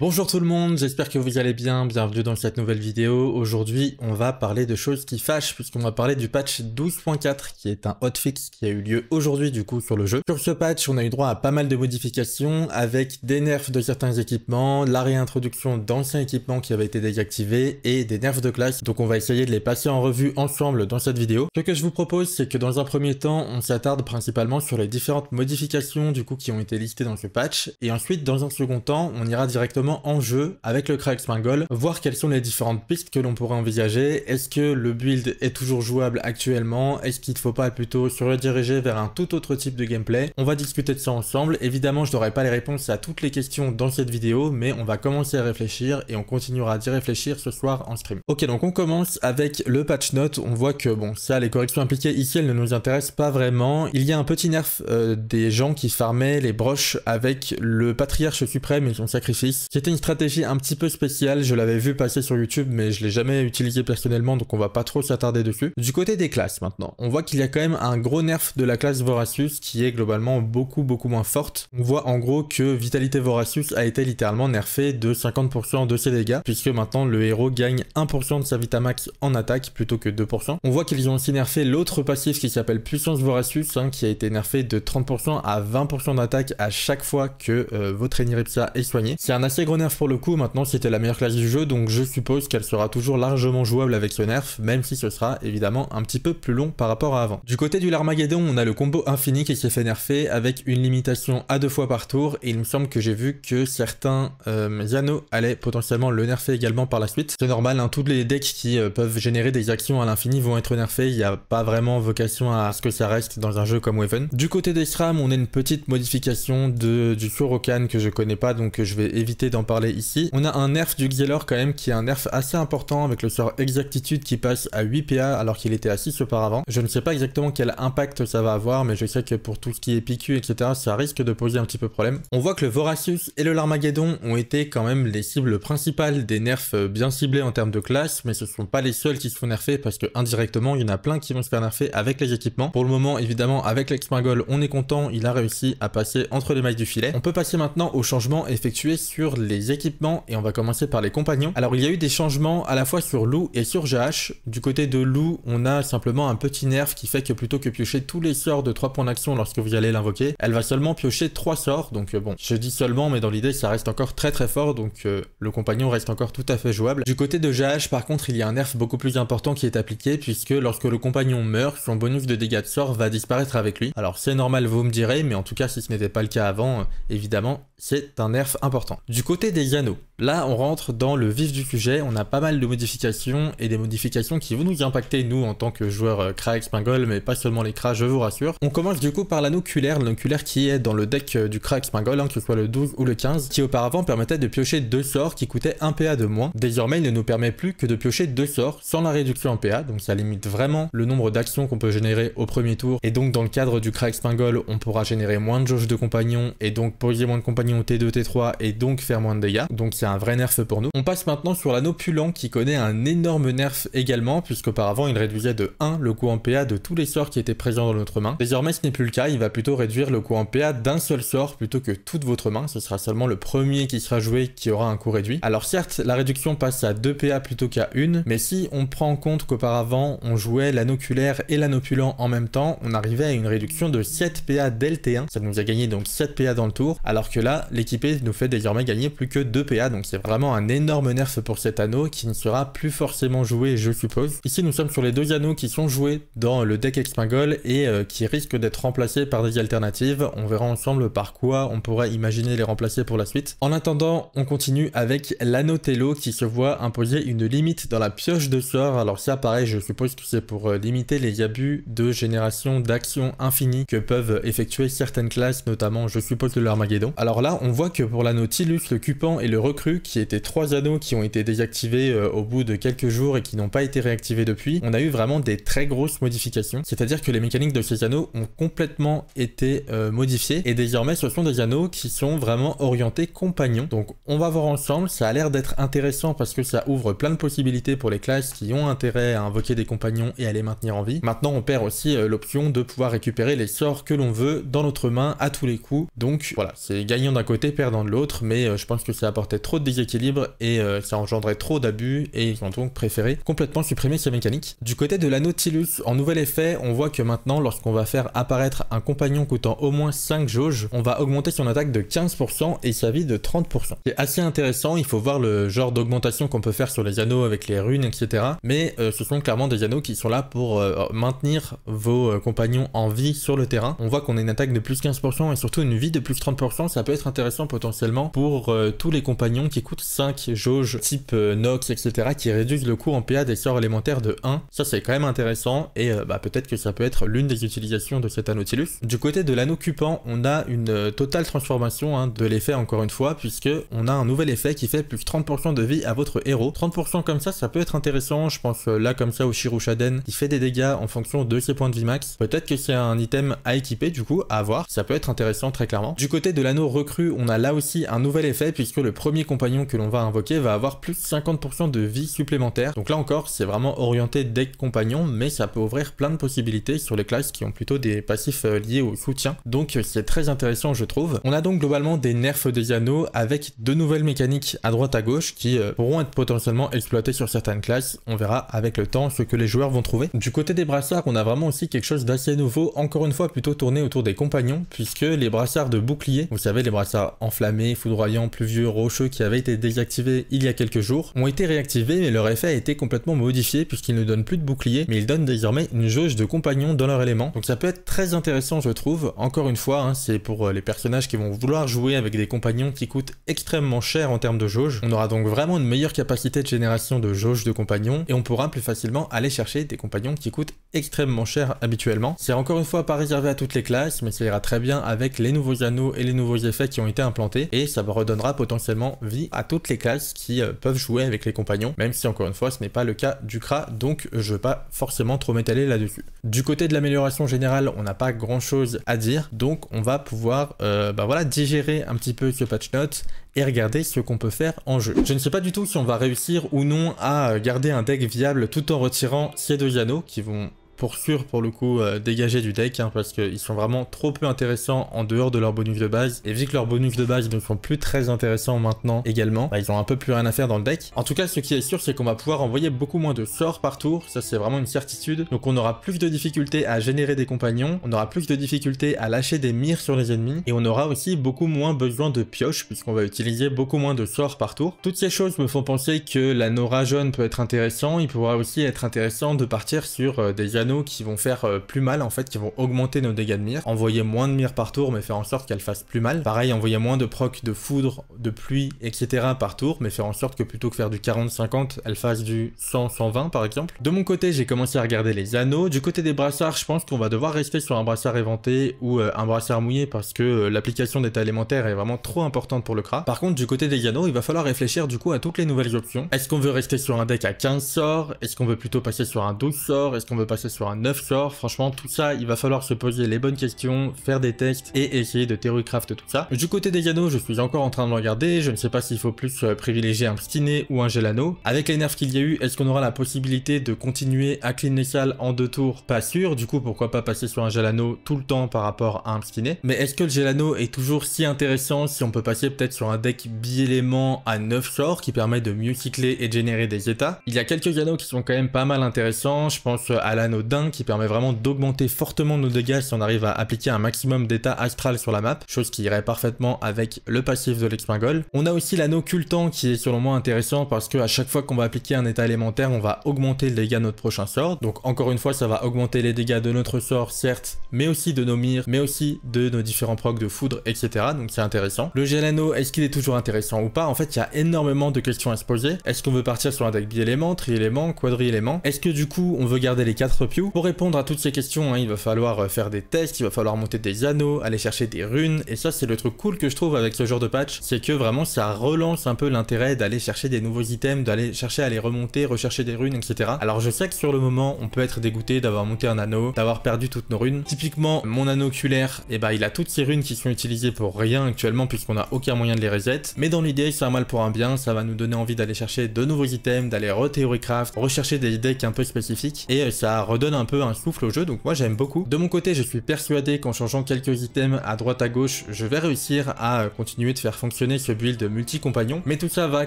Bonjour tout le monde, j'espère que vous allez bien, bienvenue dans cette nouvelle vidéo. Aujourd'hui, on va parler de choses qui fâchent, puisqu'on va parler du patch 12.4, qui est un hotfix qui a eu lieu aujourd'hui du coup sur le jeu. Sur ce patch, on a eu droit à pas mal de modifications, avec des nerfs de certains équipements, la réintroduction d'anciens équipements qui avaient été désactivés, et des nerfs de classe, donc on va essayer de les passer en revue ensemble dans cette vidéo. Ce que je vous propose, c'est que dans un premier temps, on s'attarde principalement sur les différentes modifications du coup qui ont été listées dans ce patch, et ensuite, dans un second temps, on ira directement en jeu avec le Crack Spingle, voir quelles sont les différentes pistes que l'on pourrait envisager. Est-ce que le build est toujours jouable actuellement? Est-ce qu'il ne faut pas plutôt se rediriger vers un tout autre type de gameplay? On va discuter de ça ensemble. Évidemment, je n'aurai pas les réponses à toutes les questions dans cette vidéo, mais on va commencer à réfléchir et on continuera d'y réfléchir ce soir en stream. Ok, donc on commence avec le patch note. On voit que, bon, ça, les corrections impliquées ici, elles ne nous intéressent pas vraiment. Il y a un petit nerf euh, des gens qui farmaient les broches avec le patriarche suprême et son sacrifice. C'était une stratégie un petit peu spéciale, je l'avais vu passer sur YouTube, mais je l'ai jamais utilisé personnellement, donc on va pas trop s'attarder dessus. Du côté des classes maintenant, on voit qu'il y a quand même un gros nerf de la classe Voracius qui est globalement beaucoup beaucoup moins forte. On voit en gros que Vitalité Voracius a été littéralement nerfé de 50% de ses dégâts, puisque maintenant le héros gagne 1% de sa Vitamax en attaque plutôt que 2%. On voit qu'ils ont aussi nerfé l'autre passif qui s'appelle Puissance Voracius, hein, qui a été nerfé de 30% à 20% d'attaque à chaque fois que euh, votre Eniripsia est soigné. C'est un assez gros nerf pour le coup, maintenant c'était la meilleure classe du jeu, donc je suppose qu'elle sera toujours largement jouable avec ce nerf, même si ce sera évidemment un petit peu plus long par rapport à avant. Du côté du Larmageddon, on a le combo infini qui s'est fait nerfer avec une limitation à deux fois par tour, et il me semble que j'ai vu que certains euh, allaient potentiellement le nerfer également par la suite. C'est normal, hein, tous les decks qui euh, peuvent générer des actions à l'infini vont être nerfés, il n'y a pas vraiment vocation à ce que ça reste dans un jeu comme Waven. Du côté des SRAM, on a une petite modification de, du Sorokan que je connais pas, donc je vais éviter parler ici. On a un nerf du Xelor quand même qui est un nerf assez important avec le sort exactitude qui passe à 8 PA alors qu'il était à 6 auparavant. Je ne sais pas exactement quel impact ça va avoir mais je sais que pour tout ce qui est PQ etc ça risque de poser un petit peu problème. On voit que le Voracius et le Larmageddon ont été quand même les cibles principales des nerfs bien ciblés en termes de classe mais ce sont pas les seuls qui se font nerfer parce que indirectement il y en a plein qui vont se faire nerfer avec les équipements. Pour le moment évidemment avec l'Expingol on est content il a réussi à passer entre les mailles du filet. On peut passer maintenant aux changements effectués sur les équipements et on va commencer par les compagnons. Alors il y a eu des changements à la fois sur Lou et sur JH. Du côté de Lou, on a simplement un petit nerf qui fait que plutôt que piocher tous les sorts de 3 points d'action lorsque vous allez l'invoquer, elle va seulement piocher 3 sorts. Donc euh, bon, je dis seulement, mais dans l'idée ça reste encore très très fort, donc euh, le compagnon reste encore tout à fait jouable. Du côté de JH, par contre, il y a un nerf beaucoup plus important qui est appliqué, puisque lorsque le compagnon meurt, son bonus de dégâts de sort va disparaître avec lui. Alors c'est normal, vous me direz, mais en tout cas si ce n'était pas le cas avant, euh, évidemment, c'est un nerf important. Du côté des anneaux, Là, on rentre dans le vif du sujet, on a pas mal de modifications et des modifications qui vont nous impacter, nous, en tant que joueurs euh, Kra Spingol, mais pas seulement les Kra, je vous rassure. On commence du coup par l'anneau oculaire, l'oculaire qui est dans le deck euh, du Kra Spingol, hein, que ce soit le 12 ou le 15, qui auparavant permettait de piocher deux sorts qui coûtaient 1 PA de moins. Désormais, il ne nous permet plus que de piocher deux sorts sans la réduction en PA, donc ça limite vraiment le nombre d'actions qu'on peut générer au premier tour. Et donc, dans le cadre du Kra Spingol, on pourra générer moins de jauge de compagnons et donc poser moins de compagnons T2, T3 et donc faire moins de dégâts. Donc, c'est un vrai nerf pour nous. On passe maintenant sur l'anneau pulant qui connaît un énorme nerf également, puisqu'auparavant il réduisait de 1 le coût en PA de tous les sorts qui étaient présents dans notre main. Désormais ce n'est plus le cas, il va plutôt réduire le coût en PA d'un seul sort plutôt que toute votre main, ce sera seulement le premier qui sera joué qui aura un coût réduit. Alors certes, la réduction passe à 2 PA plutôt qu'à 1, mais si on prend en compte qu'auparavant on jouait l'anoculaire et l'anopulant en même temps, on arrivait à une réduction de 7 PA dès le T1, ça nous a gagné donc 7 PA dans le tour, alors que là, l'équipé nous fait désormais gagner plus que 2 PA, donc c'est vraiment vraiment un énorme nerf pour cet anneau qui ne sera plus forcément joué, je suppose. Ici, nous sommes sur les deux anneaux qui sont joués dans le deck Expingol et euh, qui risquent d'être remplacés par des alternatives. On verra ensemble par quoi on pourrait imaginer les remplacer pour la suite. En attendant, on continue avec l'anneau Tello qui se voit imposer une limite dans la pioche de sort. Alors ça, pareil, je suppose que c'est pour euh, limiter les abus de génération d'actions infinies que peuvent effectuer certaines classes, notamment, je suppose, de l'Armageddon. Alors là, on voit que pour l'anneau Tilus, le Cupant et le Recru, qui était trois anneaux qui ont été désactivés euh, au bout de quelques jours et qui n'ont pas été réactivés depuis, on a eu vraiment des très grosses modifications. C'est-à-dire que les mécaniques de ces anneaux ont complètement été euh, modifiées et désormais ce sont des anneaux qui sont vraiment orientés compagnons. Donc on va voir ensemble, ça a l'air d'être intéressant parce que ça ouvre plein de possibilités pour les classes qui ont intérêt à invoquer des compagnons et à les maintenir en vie. Maintenant on perd aussi euh, l'option de pouvoir récupérer les sorts que l'on veut dans notre main à tous les coups. Donc voilà, c'est gagnant d'un côté, perdant de l'autre, mais je pense que ça apportait trop de déséquilibre et euh, ça engendrait trop d'abus et ils ont donc préféré complètement supprimer ces mécaniques. Du côté de la Nautilus, en nouvel effet, on voit que maintenant lorsqu'on va faire apparaître un compagnon coûtant au moins 5 jauges, on va augmenter son attaque de 15% et sa vie de 30%. C'est assez intéressant, il faut voir le genre d'augmentation qu'on peut faire sur les anneaux avec les runes, etc. Mais euh, ce sont clairement des anneaux qui sont là pour euh, maintenir vos compagnons en vie sur le terrain. On voit qu'on a une attaque de plus 15% et surtout une vie de plus 30%, ça peut être intéressant potentiellement pour tous les compagnons qui coûtent 5 jauges type Nox, etc. qui réduisent le coût en PA des sorts élémentaires de 1. Ça c'est quand même intéressant et euh, bah, peut-être que ça peut être l'une des utilisations de cet Nautilus. Du côté de l'anneau cupant, on a une euh, totale transformation hein, de l'effet encore une fois puisque on a un nouvel effet qui fait plus 30% de vie à votre héros. 30% comme ça, ça peut être intéressant. Je pense euh, là comme ça au Shirushaden qui fait des dégâts en fonction de ses points de vie max. Peut-être que c'est un item à équiper du coup, à voir. Ça peut être intéressant très clairement. Du côté de l'anneau on a là aussi un nouvel effet puisque le premier compagnon que l'on va invoquer va avoir plus 50% de vie supplémentaire. Donc là encore, c'est vraiment orienté deck compagnon, mais ça peut ouvrir plein de possibilités sur les classes qui ont plutôt des passifs euh, liés au soutien. Donc euh, c'est très intéressant, je trouve. On a donc globalement des nerfs des anneaux avec de nouvelles mécaniques à droite à gauche qui euh, pourront être potentiellement exploitées sur certaines classes. On verra avec le temps ce que les joueurs vont trouver. Du côté des brassards, on a vraiment aussi quelque chose d'assez nouveau, encore une fois plutôt tourné autour des compagnons, puisque les brassards de bouclier, vous savez les brassards enflammés, foudroyants, pluvieux, rocheux qui avaient été désactivés il y a quelques jours, ont été réactivés mais leur effet a été complètement modifié puisqu'ils ne donnent plus de bouclier, mais ils donnent désormais une jauge de compagnons dans leur élément. Donc ça peut être très intéressant je trouve. Encore une fois, hein, c'est pour euh, les personnages qui vont vouloir jouer avec des compagnons qui coûtent extrêmement cher en termes de jauge. On aura donc vraiment une meilleure capacité de génération de jauge de compagnons et on pourra plus facilement aller chercher des compagnons qui coûtent extrêmement cher habituellement. C'est encore une fois pas réservé à toutes les classes, mais ça ira très bien avec les nouveaux anneaux et les nouveaux effets qui ont été implantés et ça redonnera potentiellement vie à toutes les classes qui euh, peuvent jouer avec les compagnons, même si encore une fois ce n'est pas le cas du CRA, donc je vais pas forcément trop m'étaler là-dessus. Du côté de l'amélioration générale, on n'a pas grand chose à dire, donc on va pouvoir euh, bah voilà, digérer un petit peu ce patch note et regarder ce qu'on peut faire en jeu. Je ne sais pas du tout si on va réussir ou non à garder un deck viable tout en retirant ces deux anneaux qui vont pour sûr pour le coup euh, dégager du deck hein, parce qu'ils sont vraiment trop peu intéressants en dehors de leur bonus de base. Et vu que leurs bonus de base ne sont plus très intéressants maintenant également bah, ils ont un peu plus rien à faire dans le deck. En tout cas ce qui est sûr c'est qu'on va pouvoir envoyer beaucoup moins de sorts par tour. Ça c'est vraiment une certitude. Donc on aura plus de difficultés à générer des compagnons. On aura plus de difficultés à lâcher des mires sur les ennemis. Et on aura aussi beaucoup moins besoin de pioches puisqu'on va utiliser beaucoup moins de sorts par tour. Toutes ces choses me font penser que la Nora jaune peut être intéressant. Il pourra aussi être intéressant de partir sur euh, qui vont faire euh, plus mal en fait, qui vont augmenter nos dégâts de mire, envoyer moins de mire par tour mais faire en sorte qu'elle fasse plus mal. Pareil, envoyer moins de proc de foudre, de pluie, etc. par tour, mais faire en sorte que plutôt que faire du 40-50, elle fasse du 100-120 par exemple. De mon côté, j'ai commencé à regarder les anneaux. Du côté des brassards, je pense qu'on va devoir rester sur un brassard éventé ou euh, un brassard mouillé parce que euh, l'application d'état élémentaire est vraiment trop importante pour le CRA. Par contre, du côté des anneaux, il va falloir réfléchir du coup à toutes les nouvelles options. Est-ce qu'on veut rester sur un deck à 15 sorts? Est-ce qu'on veut plutôt passer sur un 12 sorts? Est-ce qu'on veut passer sur un 9 sorts. Franchement, tout ça, il va falloir se poser les bonnes questions, faire des tests et essayer de theorycraft tout ça. Du côté des anneaux, je suis encore en train de regarder. Je ne sais pas s'il faut plus euh, privilégier un stiné ou un gelano. Avec les nerfs qu'il y a eu, est-ce qu'on aura la possibilité de continuer à clean les salles en deux tours? Pas sûr. Du coup, pourquoi pas passer sur un gelano tout le temps par rapport à un stiné? Mais est-ce que le gelano est toujours si intéressant si on peut passer peut-être sur un deck bi-élément à 9 sorts qui permet de mieux cycler et de générer des états? Il y a quelques anneaux qui sont quand même pas mal intéressants. Je pense à l'anneau d'un qui permet vraiment d'augmenter fortement nos dégâts si on arrive à appliquer un maximum d'état astral sur la map, chose qui irait parfaitement avec le passif de l'expingole. On a aussi l'anneau cultant qui est selon moi intéressant parce que à chaque fois qu'on va appliquer un état élémentaire, on va augmenter le dégât de notre prochain sort. Donc encore une fois, ça va augmenter les dégâts de notre sort, certes, mais aussi de nos mires, mais aussi de nos différents procs de foudre, etc. Donc c'est intéressant. Le gel anneau, est-ce qu'il est toujours intéressant ou pas? En fait, il y a énormément de questions à se poser. Est-ce qu'on veut partir sur un deck bi-élément, tri-élément, quadri-élément? Est-ce que du coup, on veut garder les 4 Pour répondre à toutes ces questions, hein, il va falloir euh, faire des tests, il va falloir monter des anneaux, aller chercher des runes, et ça c'est le truc cool que je trouve avec ce genre de patch, c'est que vraiment ça relance un peu l'intérêt d'aller chercher des nouveaux items, d'aller chercher à les remonter, rechercher des runes, etc. Alors je sais que sur le moment, on peut être dégoûté d'avoir monté un anneau, d'avoir perdu toutes nos runes. Typiquement, mon anneau oculaire, eh ben, il a toutes ces runes qui sont utilisées pour rien actuellement puisqu'on a aucun moyen de les reset. Mais dans l'idée, c'est un mal pour un bien, ça va nous donner envie d'aller chercher de nouveaux items, d'aller re craft, rechercher des decks un peu spécifiques, et euh, ça redonne un peu un souffle au jeu, donc moi j'aime beaucoup. De mon côté, je suis persuadé qu'en changeant quelques items à droite à gauche, je vais réussir à continuer de faire fonctionner ce build multi-compagnon. Mais tout ça va,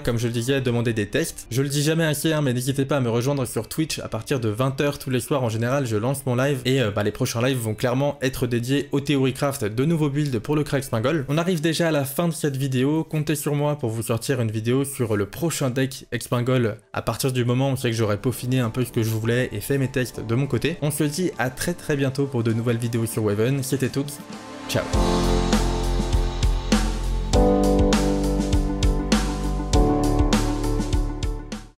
comme je le disais, demander des tests. Je le dis jamais assez, hein, mais n'hésitez pas à me rejoindre sur Twitch à partir de 20h tous les soirs en général, je lance mon live et euh, bah, les prochains lives vont clairement être dédiés au Theorycraft, de nouveaux builds pour le crack Spingol. On arrive déjà à la fin de cette vidéo, comptez sur moi pour vous sortir une vidéo sur le prochain deck Expingol à partir du moment où c'est que j'aurai peaufiné un peu ce que je voulais et fait mes tests de mon côté. On se dit à très très bientôt pour de nouvelles vidéos sur Waven, c'était tout, ciao